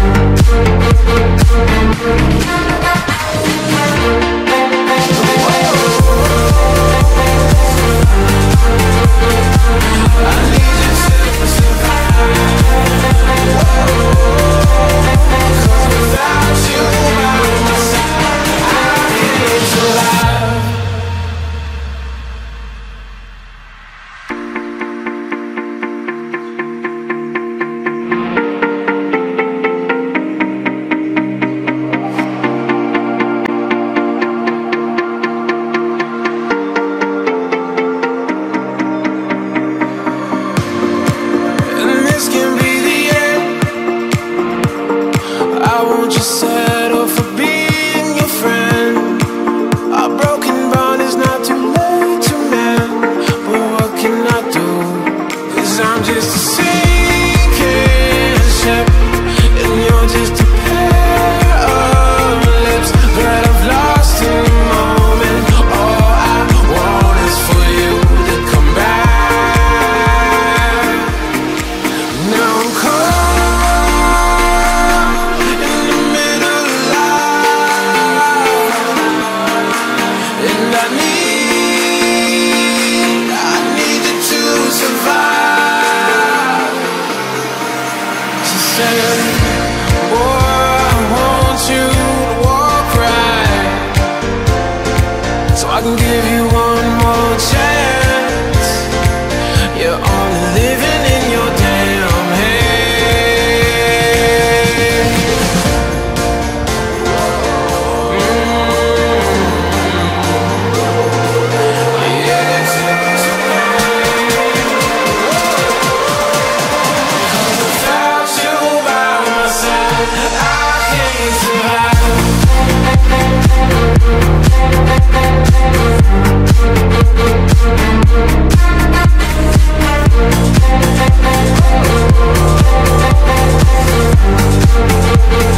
I Thank